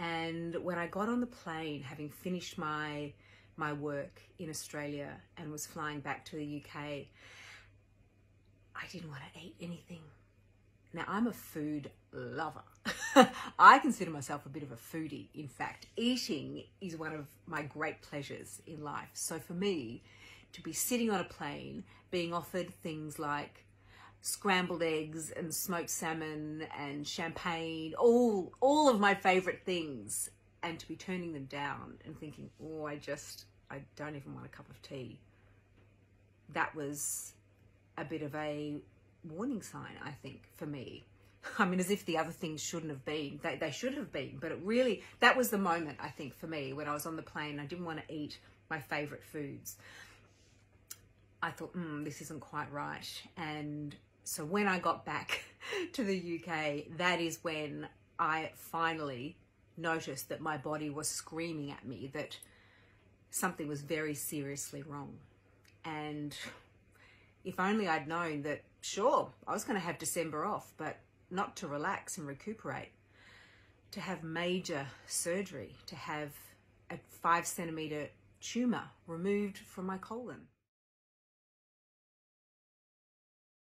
And when I got on the plane, having finished my my work in Australia and was flying back to the UK, I didn't want to eat anything. Now, I'm a food lover. I consider myself a bit of a foodie. In fact, eating is one of my great pleasures in life. So for me, to be sitting on a plane, being offered things like scrambled eggs and smoked salmon and champagne, all all of my favorite things, and to be turning them down and thinking, "Oh, I just I don't even want a cup of tea." That was a bit of a warning sign, I think, for me. I mean, as if the other things shouldn't have been. They, they should have been, but it really, that was the moment, I think, for me when I was on the plane. I didn't want to eat my favorite foods. I thought, hmm, this isn't quite right. And so when I got back to the UK, that is when I finally noticed that my body was screaming at me that something was very seriously wrong. And if only I'd known that, sure, I was going to have December off, but not to relax and recuperate, to have major surgery, to have a five centimeter tumor removed from my colon.